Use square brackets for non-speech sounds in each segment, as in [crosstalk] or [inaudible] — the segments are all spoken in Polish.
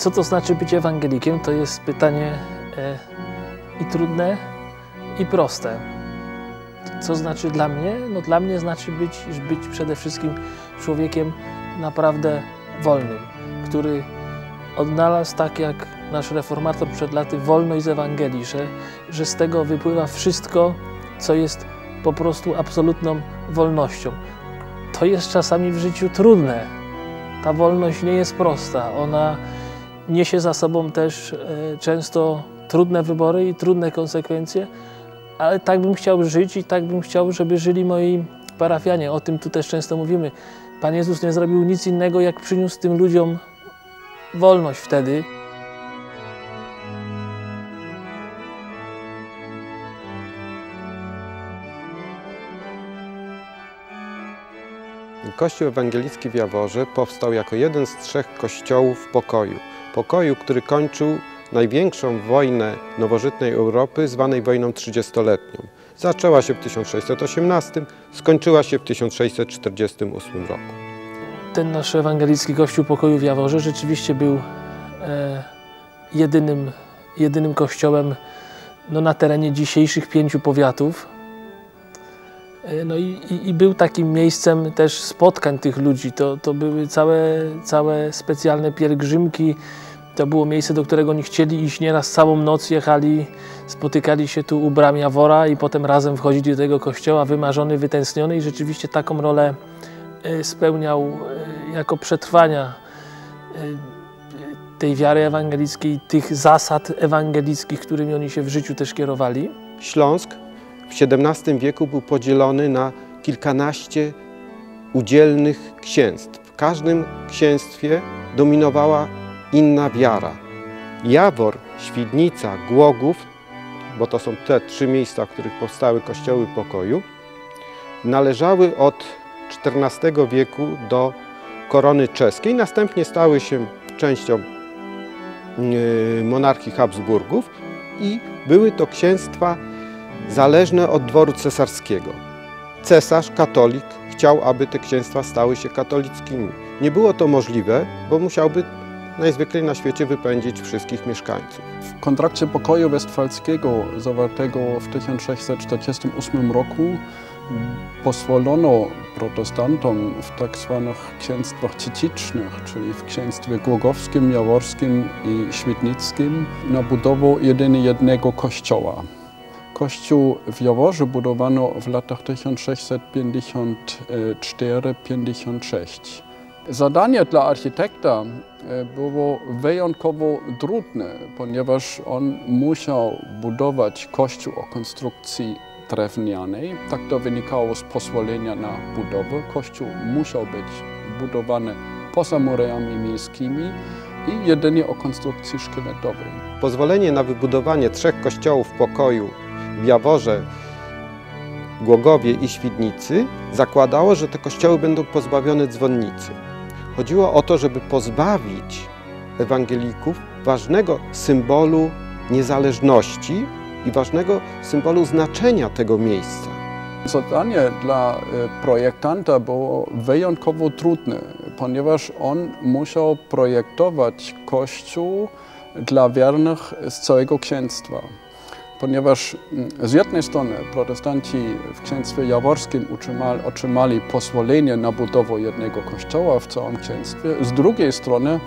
Co to znaczy być ewangelikiem? To jest pytanie e, i trudne, i proste. Co znaczy dla mnie? No dla mnie znaczy być, być przede wszystkim człowiekiem naprawdę wolnym, który odnalazł tak jak nasz reformator przed laty wolność z Ewangelii, że, że z tego wypływa wszystko, co jest po prostu absolutną wolnością. To jest czasami w życiu trudne. Ta wolność nie jest prosta. Ona niesie za sobą też e, często trudne wybory i trudne konsekwencje, ale tak bym chciał żyć i tak bym chciał, żeby żyli moi parafianie. O tym tu też często mówimy. Pan Jezus nie zrobił nic innego, jak przyniósł tym ludziom wolność wtedy. Kościół ewangelicki w Jaworze powstał jako jeden z trzech kościołów pokoju. Pokoju, który kończył największą wojnę nowożytnej Europy, zwanej wojną trzydziestoletnią. Zaczęła się w 1618, skończyła się w 1648 roku. Ten nasz ewangelicki Kościół Pokoju w Jaworze rzeczywiście był e, jedynym, jedynym kościołem no, na terenie dzisiejszych pięciu powiatów. E, no i, i, i, był takim miejscem też spotkań tych ludzi. To, to były całe, całe specjalne pielgrzymki, to było miejsce, do którego nie chcieli iść. Nieraz całą noc jechali, spotykali się tu u bram Jawora i potem razem wchodzili do tego kościoła, wymarzony, wytęskniony i rzeczywiście taką rolę e, spełniał e, jako przetrwania tej wiary ewangelickiej, tych zasad ewangelickich, którymi oni się w życiu też kierowali. Śląsk w XVII wieku był podzielony na kilkanaście udzielnych księstw. W każdym księstwie dominowała inna wiara. Jawor, Świdnica, Głogów, bo to są te trzy miejsca, w których powstały kościoły pokoju, należały od XIV wieku do korony czeskiej, następnie stały się częścią yy, monarchii Habsburgów i były to księstwa zależne od dworu cesarskiego. Cesarz, katolik, chciał, aby te księstwa stały się katolickimi. Nie było to możliwe, bo musiałby najzwyklej na świecie wypędzić wszystkich mieszkańców. W kontrakcie pokoju westfalskiego zawartego w 1648 roku pozwolono protestantom w tak zwanych księstwach ciecicznych, czyli w księstwie głogowskim, jaworskim i świetnickim, na budowę jedynie jednego kościoła. Kościół w Jaworze budowano w latach 1654-56. Zadanie dla architekta e, było wyjątkowo trudne, ponieważ on musiał budować kościół o konstrukcji drewnianej. Tak to wynikało z pozwolenia na budowę. Kościół musiał być budowany poza murami miejskimi i jedynie o konstrukcji szkieletowej. Pozwolenie na wybudowanie trzech kościołów pokoju w Jaworze, Głogowie i Świdnicy zakładało, że te kościoły będą pozbawione dzwonnicy. Chodziło o to, żeby pozbawić ewangelików ważnego symbolu niezależności i ważnego symbolu znaczenia tego miejsca. Zadanie dla e, projektanta było wyjątkowo trudne, ponieważ on musiał projektować kościół dla wiernych z całego księstwa ponieważ mm, z jednej strony protestanci w księstwie jaworskim otrzymali, otrzymali pozwolenie na budowę jednego kościoła w całym księstwie, z drugiej strony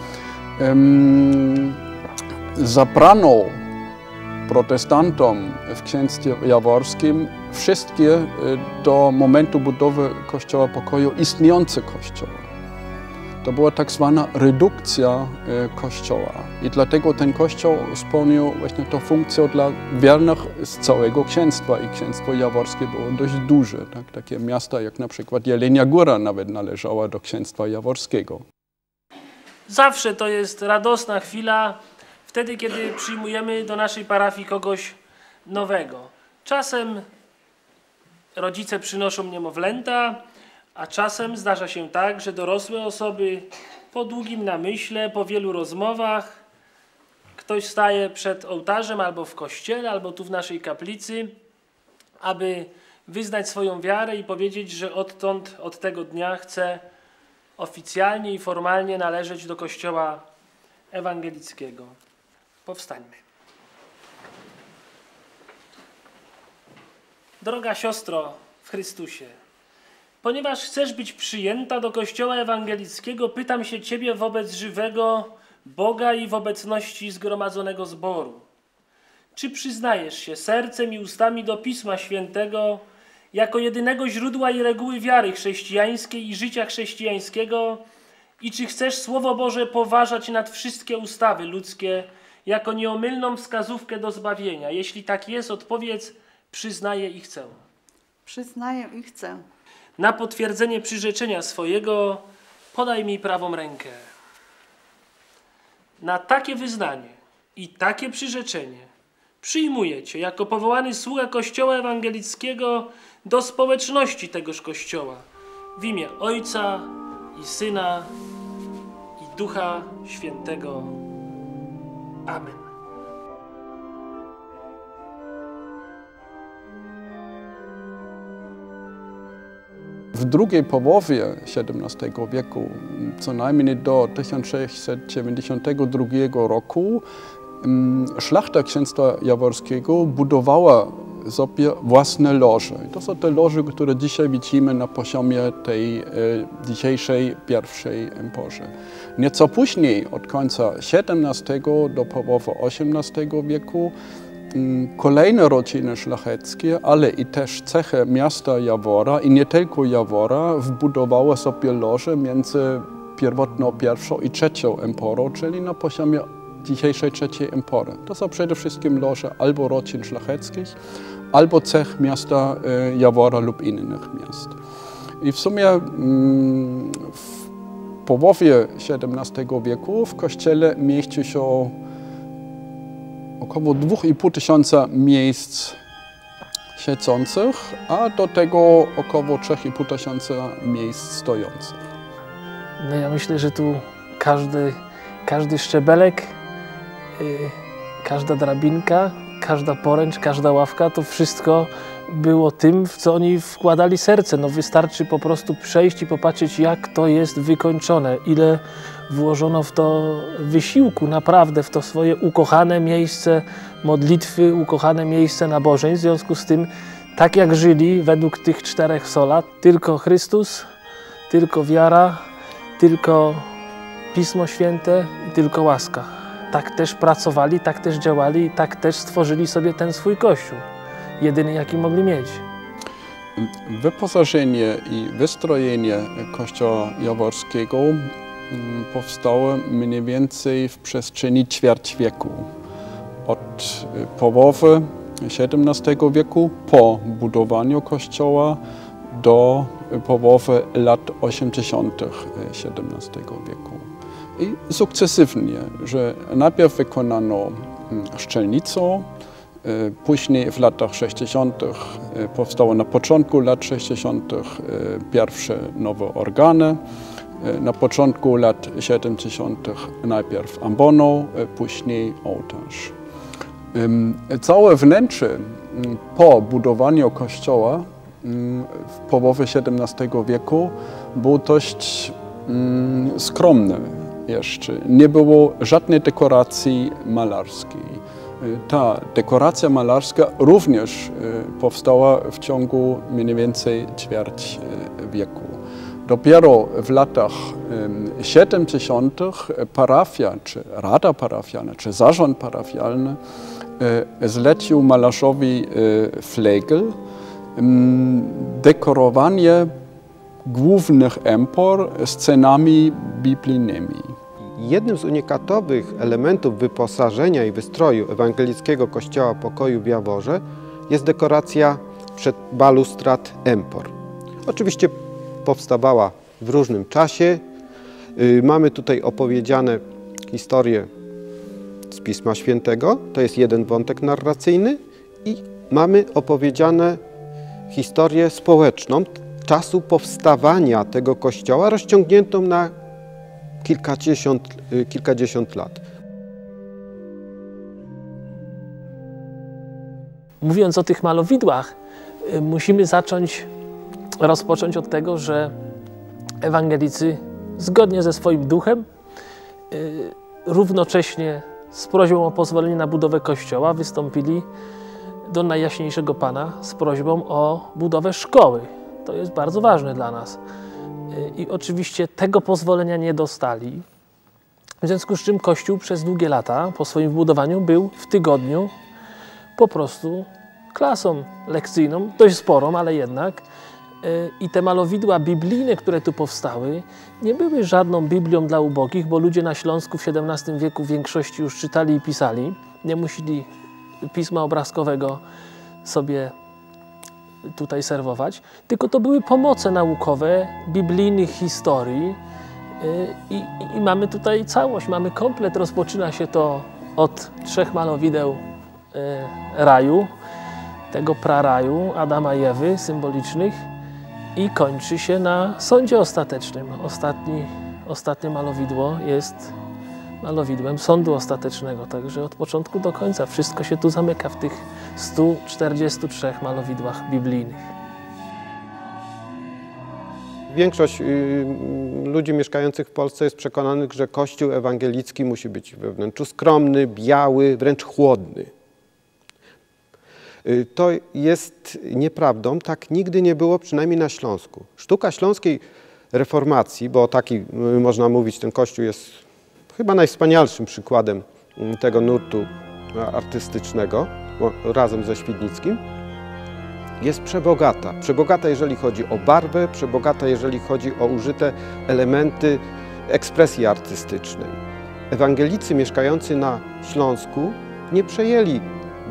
um, zabrano protestantom w księstwie jaworskim wszystkie e, do momentu budowy kościoła pokoju istniejące kościoły. To była tak zwana redukcja e, kościoła i dlatego ten kościół spełnił właśnie tę funkcję dla wiernych z całego księstwa i księstwo jaworskie było dość duże. Tak? Takie miasta jak na przykład Jelenia Góra nawet należała do księstwa jaworskiego. Zawsze to jest radosna chwila, wtedy kiedy przyjmujemy do naszej parafii kogoś nowego. Czasem rodzice przynoszą niemowlęta, a czasem zdarza się tak, że dorosłe osoby po długim namyśle, po wielu rozmowach, ktoś staje przed ołtarzem albo w kościele, albo tu w naszej kaplicy, aby wyznać swoją wiarę i powiedzieć, że odtąd, od tego dnia chce oficjalnie i formalnie należeć do Kościoła ewangelickiego. Powstańmy. Droga siostro w Chrystusie, ponieważ chcesz być przyjęta do Kościoła ewangelickiego, pytam się Ciebie wobec żywego Boga i w obecności zgromadzonego zboru. Czy przyznajesz się sercem i ustami do Pisma Świętego jako jedynego źródła i reguły wiary chrześcijańskiej i życia chrześcijańskiego? I czy chcesz Słowo Boże poważać nad wszystkie ustawy ludzkie jako nieomylną wskazówkę do zbawienia? Jeśli tak jest, odpowiedz: przyznaję i chcę. Przyznaję i chcę. Na potwierdzenie przyrzeczenia swojego podaj mi prawą rękę. Na takie wyznanie i takie przyrzeczenie przyjmuję Cię jako powołany sługa Kościoła Ewangelickiego do społeczności tegoż Kościoła w imię Ojca i Syna i Ducha Świętego. Amen. W drugiej połowie XVII wieku, co najmniej do 1692 roku, mm, szlachta księstwa jaworskiego budowała sobie własne loże. To są te loże, które dzisiaj widzimy na poziomie tej e, dzisiejszej pierwszej emporze. Nieco później, od końca XVII do połowy XVIII wieku, kolejne rodziny szlacheckie, ale i też cechy miasta Jawora i nie tylko Jawora wbudowały sobie loże między pierwotną pierwszą i trzecią emporą, czyli na poziomie dzisiejszej trzeciej empory. To są przede wszystkim loże albo rodzin szlacheckich, albo cech miasta e, Jawora lub innych miast. I w sumie mm, w połowie XVII wieku w kościele mieści się około 2,5 tysiąca miejsc siedzących, a do tego około 3,5 tysiąca miejsc stojących. No ja myślę, że tu każdy, każdy szczebelek, yy, każda drabinka, każda poręcz, każda ławka, to wszystko było tym, w co oni wkładali serce. No wystarczy po prostu przejść i popatrzeć, jak to jest wykończone, ile włożono w to wysiłku, naprawdę w to swoje ukochane miejsce modlitwy, ukochane miejsce nabożeń. W związku z tym, tak jak żyli według tych czterech sola, tylko Chrystus, tylko wiara, tylko Pismo Święte i tylko łaska. Tak też pracowali, tak też działali tak też stworzyli sobie ten swój Kościół. Jedyny, jaki mogli mieć. Wyposażenie i wystrojenie kościoła jaworskiego mm, powstało mniej więcej w przestrzeni ćwierć wieku. Od połowy XVII wieku po budowaniu kościoła do połowy lat 80. XVII wieku. I sukcesywnie, że najpierw wykonano mm, szczelnicą, y, później w latach 60. Y, powstało na początku lat 60. Y, pierwsze nowe organy, na początku lat 70. najpierw amboną, później ołtarz. Całe wnętrze po budowaniu kościoła w połowie XVII wieku było dość skromne jeszcze. Nie było żadnej dekoracji malarskiej. Ta dekoracja malarska również powstała w ciągu mniej więcej ćwierć wieku. Dopiero w latach 70. parafia, czy rada parafialna, czy zarząd parafialny zlecił malarzowi Flegel dekorowanie głównych empor scenami biblijnymi. Jednym z unikatowych elementów wyposażenia i wystroju ewangelickiego kościoła pokoju w Jaworze jest dekoracja przed balustrad empor. Oczywiście powstawała w różnym czasie. Y, mamy tutaj opowiedziane historie z Pisma Świętego, to jest jeden wątek narracyjny i mamy opowiedziane historię społeczną czasu powstawania tego kościoła, rozciągniętą na kilkadziesiąt, y, kilkadziesiąt lat. Mówiąc o tych malowidłach, y, musimy zacząć, rozpocząć od tego, że ewangelicy zgodnie ze swoim duchem y, równocześnie z prośbą o pozwolenie na budowę kościoła wystąpili do Najjaśniejszego Pana z prośbą o budowę szkoły. To jest bardzo ważne dla nas. I oczywiście tego pozwolenia nie dostali. W związku z czym Kościół przez długie lata po swoim budowaniu był w tygodniu po prostu klasą lekcyjną, dość sporą, ale jednak. I te malowidła biblijne, które tu powstały, nie były żadną Biblią dla ubogich, bo ludzie na Śląsku w XVII wieku w większości już czytali i pisali. Nie musieli pisma obrazkowego sobie tutaj serwować, tylko to były pomoce naukowe biblijnych historii i, i, i mamy tutaj całość, mamy komplet. Rozpoczyna się to od trzech malowideł raju, tego praraju Adama i Ewy symbolicznych i kończy się na sądzie ostatecznym. Ostatni, ostatnie malowidło jest malowidłem sądu ostatecznego, także od początku do końca wszystko się tu zamyka w tych 143 malowidłach biblijnych. Większość y, ludzi mieszkających w Polsce jest przekonanych, że Kościół ewangelicki musi być we wnętrzu skromny, biały, wręcz chłodny. Y, to jest nieprawdą, tak nigdy nie było, przynajmniej na Śląsku. Sztuka śląskiej reformacji, bo taki y, można mówić, ten kościół jest chyba najwspanialszym przykładem y, tego nurtu artystycznego, razem ze Świdnickim, jest przebogata. Przebogata, jeżeli chodzi o barwę, przebogata, jeżeli chodzi o użyte elementy ekspresji artystycznej. Ewangelicy mieszkający na Śląsku nie przejęli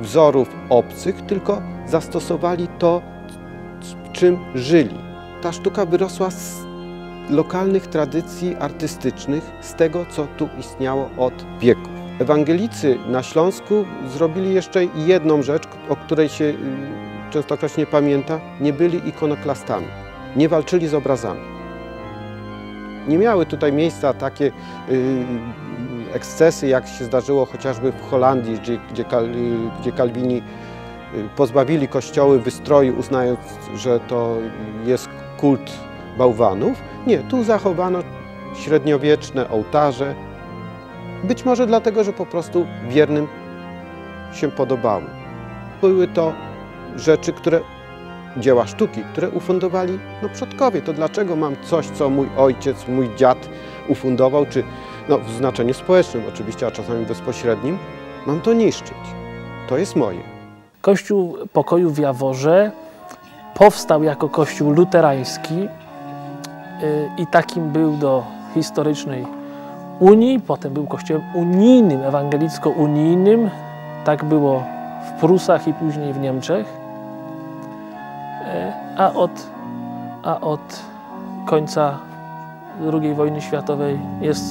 wzorów obcych, tylko zastosowali to, czym żyli. Ta sztuka wyrosła z lokalnych tradycji artystycznych, z tego, co tu istniało od wieków. Ewangelicy na Śląsku zrobili jeszcze jedną rzecz, o której się y, często ktoś nie pamięta. Nie byli ikonoklastami, nie walczyli z obrazami. Nie miały tutaj miejsca takie y, ekscesy, jak się zdarzyło chociażby w Holandii, gdzie, gdzie, gdzie Kalwini y, pozbawili kościoły wystroju, uznając, że to jest kult bałwanów. Nie, tu zachowano średniowieczne ołtarze, być może dlatego, że po prostu wiernym się podobały. Były to rzeczy, które, dzieła sztuki, które ufundowali no, przodkowie. To dlaczego mam coś, co mój ojciec, mój dziad ufundował, czy no, w znaczeniu społecznym oczywiście, a czasami bezpośrednim, mam to niszczyć. To jest moje. Kościół Pokoju w Jaworze powstał jako kościół luterański y, i takim był do historycznej Unii, potem był kościołem unijnym, ewangelicko-unijnym. Tak było w Prusach i później w Niemczech. Y, a od, a od końca II wojny światowej jest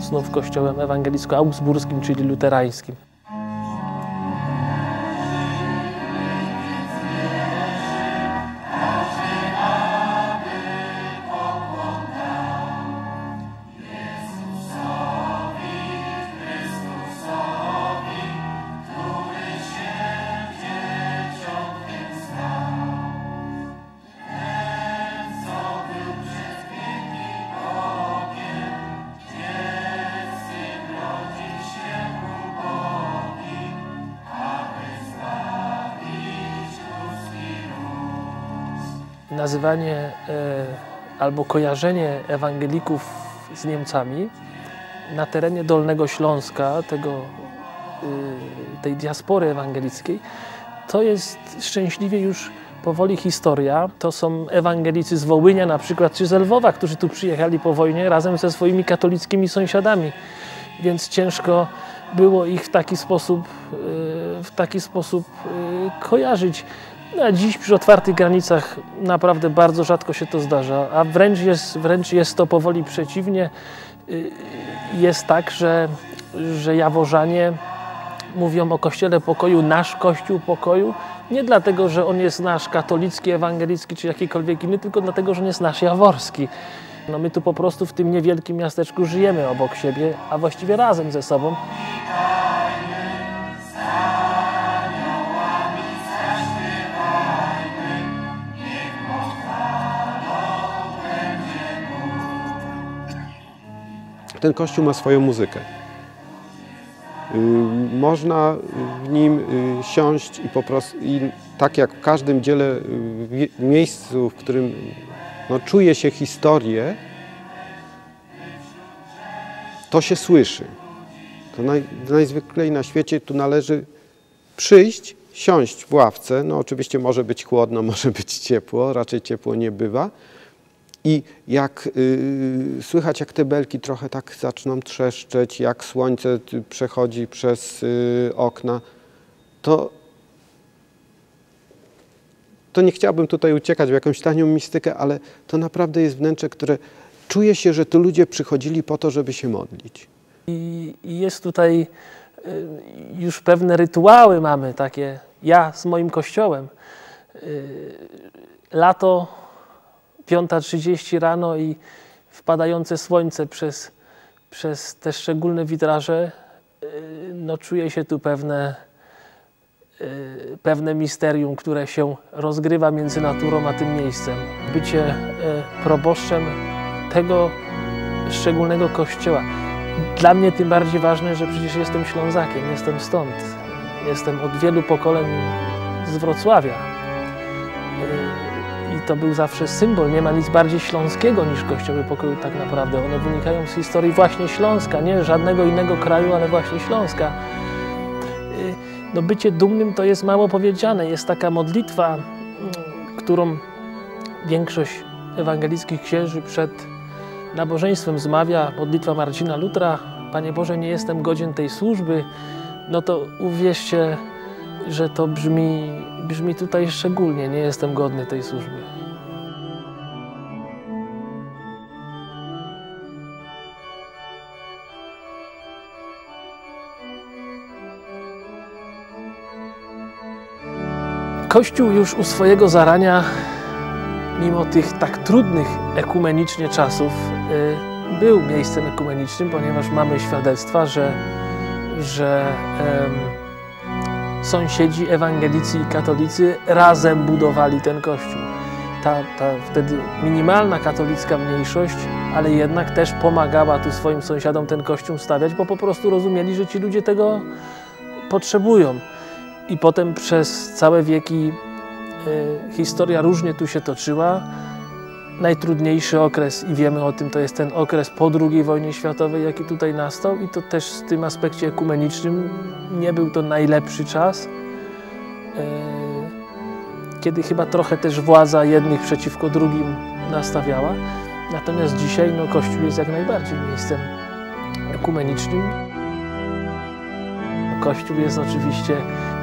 znów kościołem ewangelicko-augsburskim, czyli luterańskim. Nazywanie e, albo kojarzenie ewangelików z Niemcami na terenie Dolnego Śląska, tego, y, tej diaspory ewangelickiej, to jest szczęśliwie już powoli historia. To są ewangelicy z Wołynia na przykład, czy z Lwowa, którzy tu przyjechali po wojnie razem ze swoimi katolickimi sąsiadami. Więc ciężko było ich w taki sposób, y, w taki sposób y, kojarzyć. A dziś przy otwartych granicach naprawdę bardzo rzadko się to zdarza, a wręcz jest, wręcz jest to powoli przeciwnie. Y, jest tak, że, że Jaworzanie mówią o Kościele Pokoju, nasz Kościół Pokoju, nie dlatego, że on jest nasz katolicki, ewangelicki czy jakikolwiek inny, tylko dlatego, że on jest nasz jaworski. No my tu po prostu w tym niewielkim miasteczku żyjemy obok siebie, a właściwie razem ze sobą. Ten kościół ma swoją muzykę. Y, Można w nim y, siąść i po prostu, i tak jak w każdym dziele, y, w miejscu, w którym no, czuje się historię, to się słyszy. To naj, najzwyklej na świecie tu należy przyjść, siąść w ławce. No oczywiście może być chłodno, [laughs] może być ciepło, raczej ciepło nie bywa. I jak y, słychać, jak te belki trochę tak zaczną trzeszczeć, jak słońce przechodzi przez y, okna, to, to nie chciałbym tutaj uciekać w jakąś tanią mistykę, ale to naprawdę jest wnętrze, które czuje się, że tu ludzie przychodzili po to, żeby się modlić. I i jest tutaj y, już pewne rytuały mamy takie. Ja z moim kościołem. Y, Lato, 5.30 rano i wpadające słońce przez, przez te szczególne witraże, y, no czuję się tu pewne, y, pewne misterium, które się rozgrywa między naturą a tym miejscem. Bycie y, proboszczem tego szczególnego kościoła. Dla mnie tym bardziej ważne, że przecież jestem Ślązakiem, jestem stąd. Jestem od wielu pokoleń z Wrocławia. To był zawsze symbol. Nie ma nic bardziej śląskiego niż kościoły pokoju tak naprawdę. One wynikają z historii właśnie Śląska, nie żadnego innego kraju, ale właśnie Śląska. Yy, No bycie dumnym to jest mało powiedziane. Jest taka modlitwa, mm, którą większość ewangelickich księży przed nabożeństwem zmawia modlitwa Marcina Lutra. Panie Boże, nie jestem godzien tej służby. No to uwierzcie, że to brzmi, brzmi tutaj szczególnie. Nie jestem godny tej służby. Kościół już u swojego zarania mimo tych tak trudnych ekumenicznie czasów, y, był miejscem ekumenicznym, ponieważ mamy świadectwa, że, że em, sąsiedzi ewangelicy i katolicy razem budowali ten kościół. Ta, ta wtedy minimalna katolicka mniejszość, ale jednak też pomagała tu swoim sąsiadom ten kościół stawiać, bo po prostu rozumieli, że ci ludzie tego potrzebują. I potem przez całe wieki y, historia różnie tu się toczyła. Najtrudniejszy okres, i wiemy o tym, to jest ten okres po II wojnie światowej, jaki tutaj nastał, i to też w tym aspekcie ekumenicznym nie był to najlepszy czas. Y, Kiedy chyba trochę też władza jednych przeciwko drugim nastawiała. Natomiast dzisiaj no, Kościół jest jak najbardziej miejscem ekumenicznym. Kościół jest oczywiście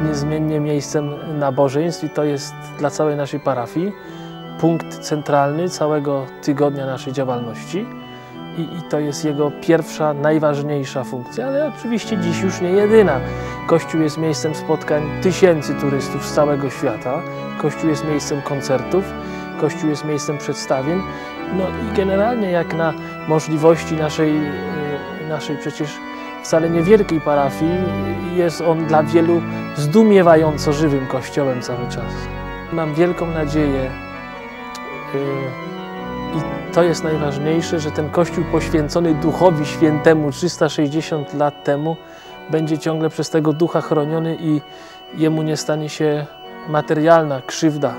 niezmiennie miejscem nabożeństw i to jest dla całej naszej parafii punkt centralny całego tygodnia naszej działalności. I, I to jest jego pierwsza, najważniejsza funkcja, ale oczywiście dziś już nie jedyna. Kościół jest miejscem spotkań tysięcy turystów z całego świata. Kościół jest miejscem koncertów. Kościół jest miejscem przedstawień. No i generalnie jak na możliwości naszej, y, naszej przecież wcale niewielkiej parafii, jest on dla wielu zdumiewająco żywym kościołem cały czas. Mam wielką nadzieję y, i to jest najważniejsze, że ten kościół poświęcony Duchowi Świętemu 360 lat temu będzie ciągle przez tego Ducha chroniony i jemu nie stanie się materialna krzywda